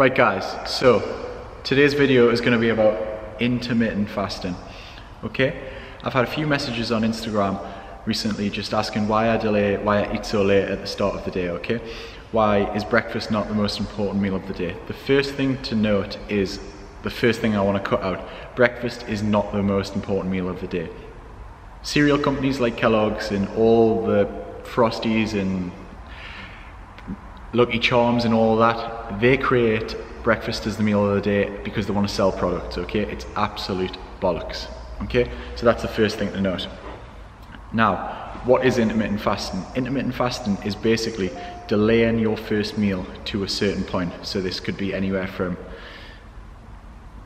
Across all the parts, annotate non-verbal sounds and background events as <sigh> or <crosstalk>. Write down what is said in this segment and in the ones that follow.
Right guys, so today's video is going to be about intermittent fasting. Okay, I've had a few messages on Instagram recently just asking why I delay, why I eat so late at the start of the day, okay? Why is breakfast not the most important meal of the day? The first thing to note is the first thing I want to cut out. Breakfast is not the most important meal of the day. Cereal companies like Kellogg's and all the Frosties and Lucky Charms and all that, they create breakfast as the meal of the day because they want to sell products, okay? It's absolute bollocks, okay? So that's the first thing to note. Now, what is intermittent fasting? Intermittent fasting is basically delaying your first meal to a certain point. So this could be anywhere from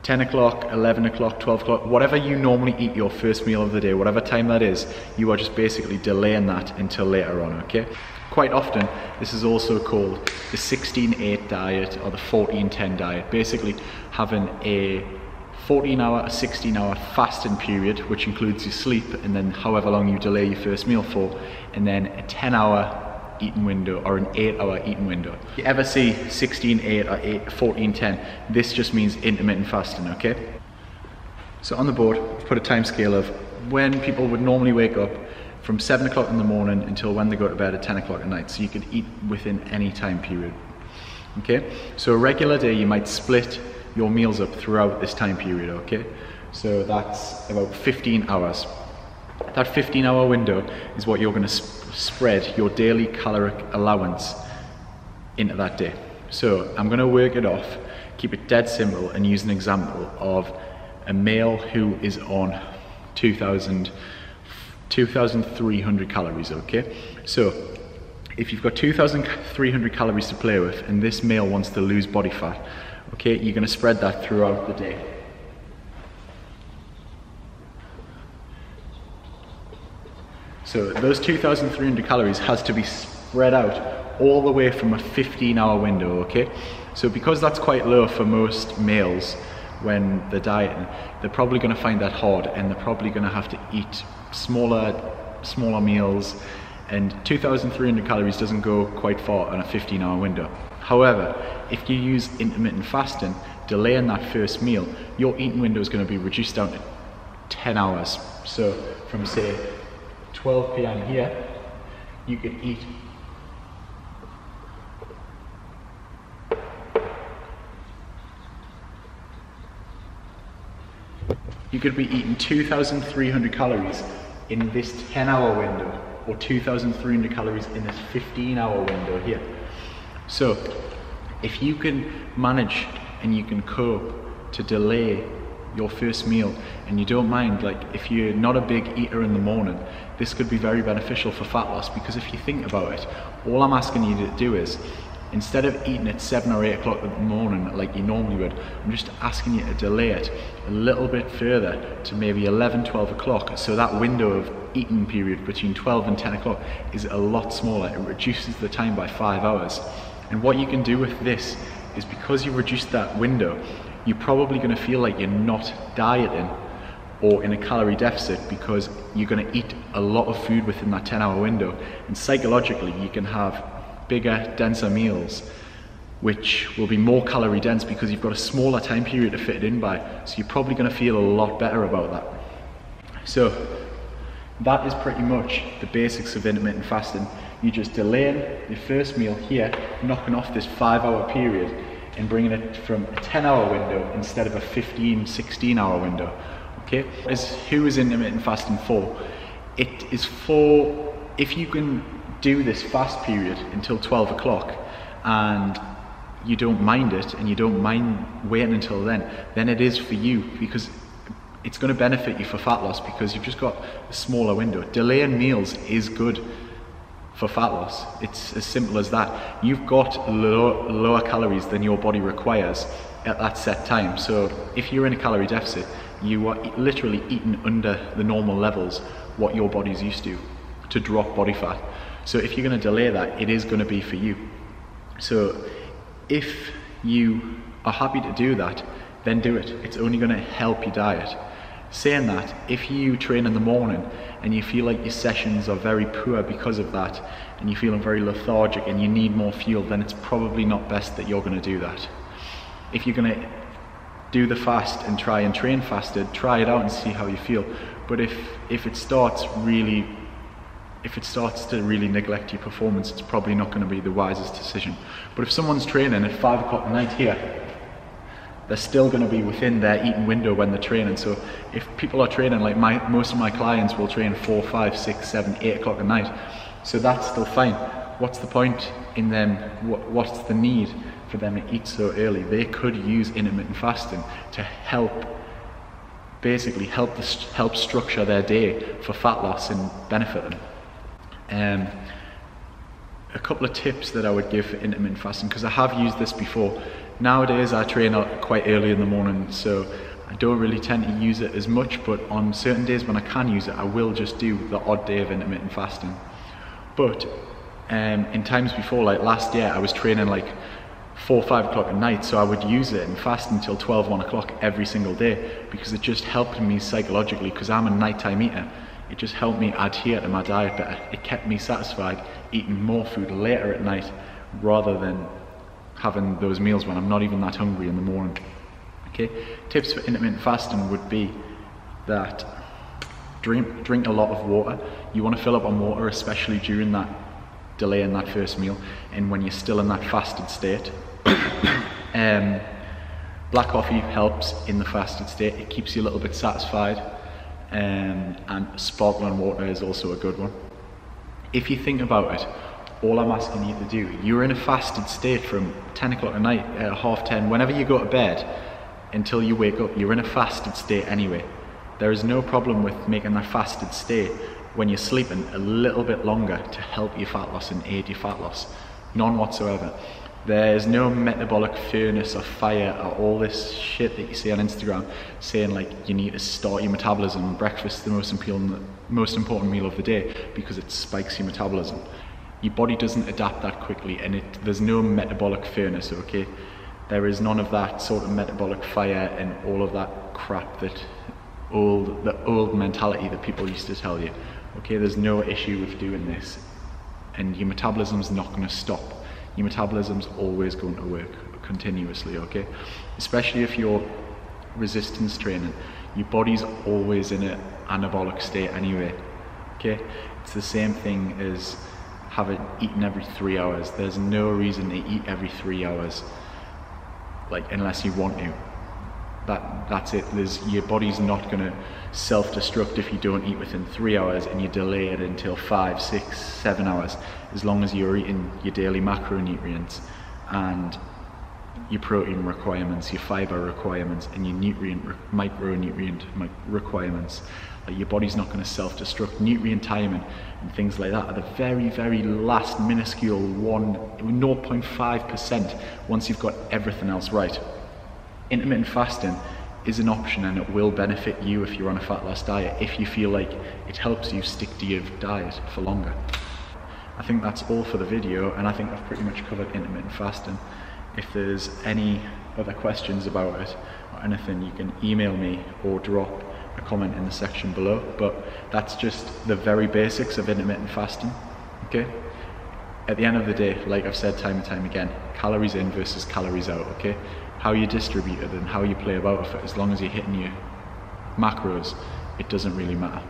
10 o'clock, 11 o'clock, 12 o'clock, whatever you normally eat your first meal of the day, whatever time that is, you are just basically delaying that until later on, okay? Quite often, this is also called the 16-8 diet or the 14-10 diet. Basically, having a 14 hour, a 16 hour fasting period, which includes your sleep and then however long you delay your first meal for, and then a 10 hour eating window or an 8 hour eating window. If you ever see 16, 8 or 8, 14, 10, this just means intermittent fasting, okay? So on the board, we've put a time scale of when people would normally wake up from 7 o'clock in the morning until when they go to bed at 10 o'clock at night. So you could eat within any time period. Okay, so a regular day you might split your meals up throughout this time period, okay? So that's about 15 hours. That 15 hour window is what you're going to spread your daily caloric allowance into that day. So I'm going to work it off, keep it dead simple, and use an example of a male who is on 2000 2,300 calories, okay? So if you've got 2,300 calories to play with and this male wants to lose body fat, okay, you're gonna spread that throughout the day. So those 2,300 calories has to be spread out all the way from a 15 hour window, okay? So because that's quite low for most males when they're dieting, they're probably gonna find that hard and they're probably gonna have to eat smaller, smaller meals, and 2,300 calories doesn't go quite far on a 15 hour window. However, if you use intermittent fasting, delaying that first meal, your eating window is going to be reduced down to 10 hours. So from say 12 p.m. here, you could eat you could be eating 2,300 calories in this 10 hour window or 2,300 calories in this 15 hour window here. So if you can manage and you can cope to delay your first meal and you don't mind like if you're not a big eater in the morning this could be very beneficial for fat loss because if you think about it all I'm asking you to do is Instead of eating at 7 or 8 o'clock in the morning like you normally would, I'm just asking you to delay it a little bit further to maybe 11, 12 o'clock. So that window of eating period between 12 and 10 o'clock is a lot smaller. It reduces the time by 5 hours. And what you can do with this is because you reduce that window, you're probably going to feel like you're not dieting or in a calorie deficit because you're going to eat a lot of food within that 10 hour window. And psychologically, you can have bigger, denser meals, which will be more calorie dense because you've got a smaller time period to fit it in by. So you're probably going to feel a lot better about that. So that is pretty much the basics of intermittent fasting. You just delay your first meal here, knocking off this five hour period and bringing it from a 10 hour window instead of a 15, 16 hour window. Okay, as who is intermittent fasting for? It is for if you can do this fast period until 12 o'clock and you don't mind it and you don't mind waiting until then, then it is for you because it's going to benefit you for fat loss because you've just got a smaller window. Delaying meals is good for fat loss. It's as simple as that. You've got lower, calories than your body requires at that set time. So if you're in a calorie deficit, you are literally eating under the normal levels what your body's used to to drop body fat. So if you're going to delay that, it is going to be for you. So if you are happy to do that, then do it. It's only going to help your diet. Saying that, if you train in the morning and you feel like your sessions are very poor because of that, and you're feeling very lethargic and you need more fuel, then it's probably not best that you're going to do that. if you're gonna do the fast and try and train fasted, try it out and see how you feel. But if if it starts really if it starts to really neglect your performance, it's probably not going to be the wisest decision. But if someone's training at five o'clock at night here, they're still going to be within their eating window when they're training. So if people are training, like my most of my clients will train four, five, six, seven, eight o'clock at night. So that's still fine. What's the point in them? What's the need for them to eat so early? They could use intermittent fasting to help, basically help the, help structure their day for fat loss and benefit them. Um, a couple of tips that I would give for intermittent fasting because I have used this before. Nowadays I train quite early in the morning so I don't really tend to use it as much but on certain days when I can use it I will just do the odd day of intermittent fasting. But um, in times before like last year I was training like 4 5 o'clock at night so I would use it and fast until 12 1 o'clock every single day because it just helped me psychologically because I'm a nighttime eater it just helped me adhere to my diet better. It kept me satisfied eating more food later at night rather than having those meals when I'm not even that hungry in the morning. Okay, tips for intermittent fasting would be that drink drink a lot of water. You want to fill up on water, especially during that delay in that first meal, and when you're still in that fasted state. <coughs> um, black coffee helps in the fasted state. It keeps you a little bit satisfied um, and sparkling water is also a good one. If you think about it, all I'm asking you to do, you're in a fasted state from 10 o'clock at night, uh, half 10, whenever you go to bed until you wake up, you're in a fasted state anyway. There is no problem with making that fasted state when you're sleeping a little bit longer to help your fat loss and aid your fat loss. None whatsoever. There's no metabolic furnace or fire or all this shit that you see on Instagram saying like you need to start your metabolism. Breakfast is the most most important meal of the day because it spikes your metabolism. Your body doesn't adapt that quickly and it, there's no metabolic furnace, okay? There is none of that sort of metabolic fire and all of that crap that old, the old mentality that people used to tell you. Okay, there's no issue with doing this and your metabolism's not going to stop your metabolism's always going to work continuously, okay? Especially if you're resistance training, your body's always in an anabolic state anyway, okay? It's the same thing as having eaten every three hours. There's no reason to eat every three hours, like unless you want to that that's it. There's your body's not going to self-destruct if you don't eat within three hours and you delay it until five, six, seven hours, as long as you're eating your daily macronutrients and your protein requirements, your fiber requirements, and your nutrient micronutrient requirements. Like your body's not going to self-destruct. Nutrient timing and things like that are the very, very last minuscule one, 0.5% once you've got everything else right intermittent fasting is an option and it will benefit you if you're on a fat loss diet if you feel like it helps you stick to your diet for longer. I think that's all for the video and I think I've pretty much covered intermittent fasting. If there's any other questions about it or anything you can email me or drop a comment in the section below. But that's just the very basics of intermittent fasting okay? At the end of the day like I've said time and time again calories in versus calories out okay? How you distribute it and how you play about with it, as long as you're hitting your macros, it doesn't really matter.